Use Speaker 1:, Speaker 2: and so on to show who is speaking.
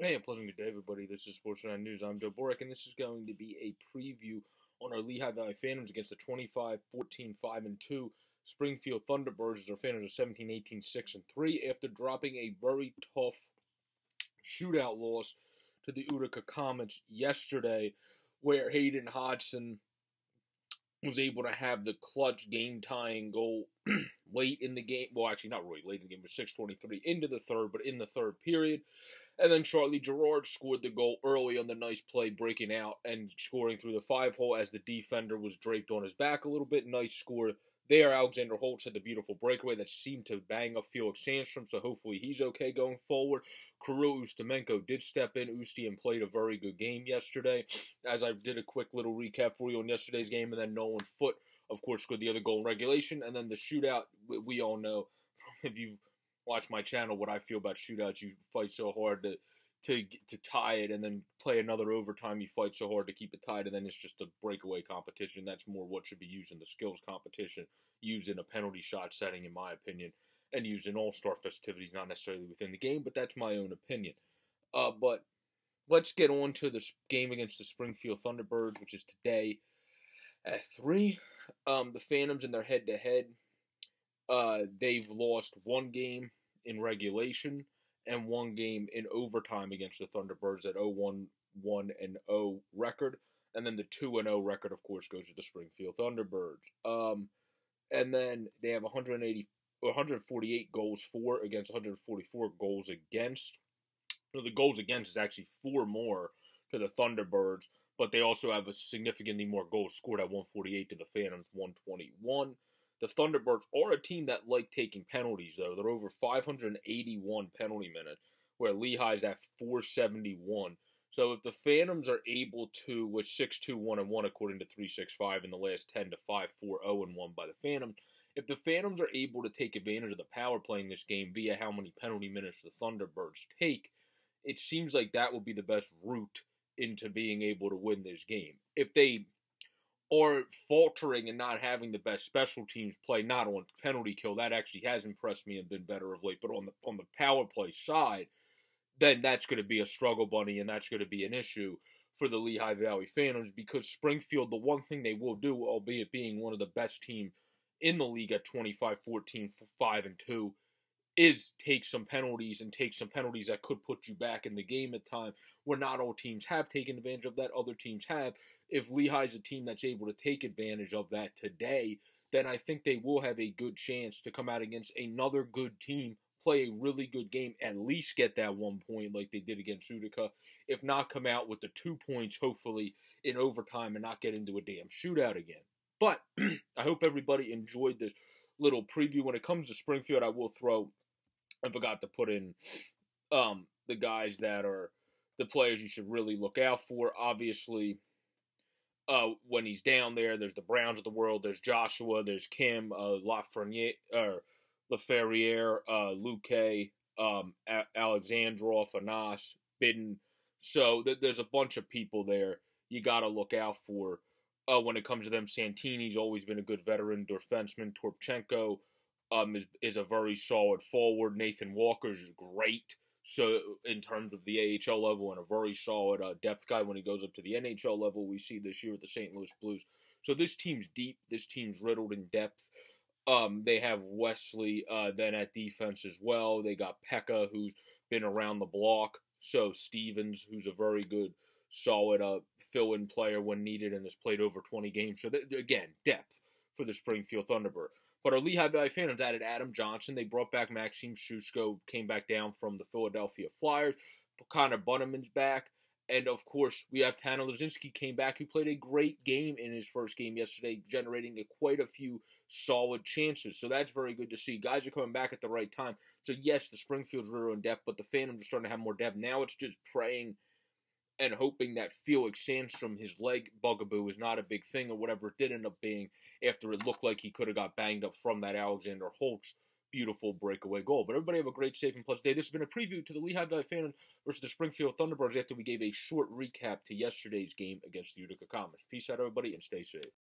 Speaker 1: Hey, a pleasant good day, everybody. This is Sportsman News. I'm Joe Boric, and this is going to be a preview on our Lehigh Valley Phantoms against the 25 14 5 and 2 Springfield Thunderbirds. as Our Phantoms are 17 18 6 and 3 after dropping a very tough shootout loss to the Utica Comets yesterday, where Hayden Hodgson was able to have the clutch game tying goal late in the game. Well, actually, not really late in the game, but 6:23 into the third, but in the third period. And then Charlie Gerard scored the goal early on the nice play, breaking out and scoring through the five hole as the defender was draped on his back a little bit. Nice score there. Alexander Holtz had the beautiful breakaway that seemed to bang up Felix Sandstrom, so hopefully he's okay going forward. Kirill Ustimenko did step in. Usti and played a very good game yesterday. As I did a quick little recap for you on yesterday's game, and then Nolan Foote, of course, scored the other goal in regulation. And then the shootout, we all know if you watch my channel what I feel about shootouts. You fight so hard to to to tie it, and then play another overtime. You fight so hard to keep it tied, and then it's just a breakaway competition. That's more what should be used in the skills competition, used in a penalty shot setting, in my opinion, and used in all star festivities, not necessarily within the game. But that's my own opinion. Uh, but let's get on to the game against the Springfield Thunderbirds, which is today at three. Um, the Phantoms in their head to head. They've lost one game in regulation and one game in overtime against the Thunderbirds at 0-1 1 and 0 record. And then the 2 and 0 record, of course, goes to the Springfield Thunderbirds. Um, and then they have 180, 148 goals for against 144 goals against. So the goals against is actually four more to the Thunderbirds, but they also have a significantly more goals scored at 148 to the Phantoms 121. The Thunderbirds are a team that like taking penalties, though. They're over 581 penalty minutes, where Lehigh's at 471. So if the Phantoms are able to, with 6 2 1 and 1 according to 365 in the last 10 to 5 4 0 and 1 by the Phantoms, if the Phantoms are able to take advantage of the power play in this game via how many penalty minutes the Thunderbirds take, it seems like that will be the best route into being able to win this game. If they or faltering and not having the best special teams play, not on penalty kill. That actually has impressed me and been better of late. But on the on the power play side, then that's going to be a struggle bunny, and that's going to be an issue for the Lehigh Valley Phantoms because Springfield, the one thing they will do, albeit being one of the best teams in the league at 25, 14, 5, and 2, is take some penalties and take some penalties that could put you back in the game at time where not all teams have taken advantage of that, other teams have. If Lehigh's a team that's able to take advantage of that today, then I think they will have a good chance to come out against another good team, play a really good game, at least get that one point like they did against Utica. If not, come out with the two points, hopefully, in overtime and not get into a damn shootout again. But I hope everybody enjoyed this little preview. When it comes to Springfield, I will throw I forgot to put in um, the guys that are the players you should really look out for. Obviously, uh, when he's down there, there's the Browns of the world. There's Joshua. There's Kim uh, Lafreniere, or Laferriere, uh, Luque, um, A- Alexandrov, Anas, Bitten. So th- there's a bunch of people there you got to look out for. Uh, when it comes to them, Santini's always been a good veteran defenseman. Toropchenko, um, is is a very solid forward. Nathan Walker is great. So in terms of the AHL level and a very solid uh, depth guy when he goes up to the NHL level, we see this year with the St. Louis Blues. So this team's deep. This team's riddled in depth. Um, they have Wesley uh, then at defense as well. They got Peca, who's been around the block. So Stevens, who's a very good, solid uh, fill-in player when needed and has played over 20 games. So again, depth for the Springfield Thunderbird. But our Lehigh Valley Phantoms added Adam Johnson. They brought back Maxim Sushko, came back down from the Philadelphia Flyers. Connor Bunnaman's back. And of course, we have Tanner Laczynski came back, who played a great game in his first game yesterday, generating a, quite a few solid chances. So that's very good to see. Guys are coming back at the right time. So yes, the Springfield's really in depth, but the Phantoms are starting to have more depth. Now it's just praying and hoping that Felix Sandstrom, his leg bugaboo, is not a big thing or whatever it did end up being after it looked like he could have got banged up from that Alexander Holtz beautiful breakaway goal. But everybody have a great, safe, and pleasant day. This has been a preview to the Lehigh Valley Phantoms versus the Springfield Thunderbirds after we gave a short recap to yesterday's game against the Utica Comets. Peace out, everybody, and stay safe.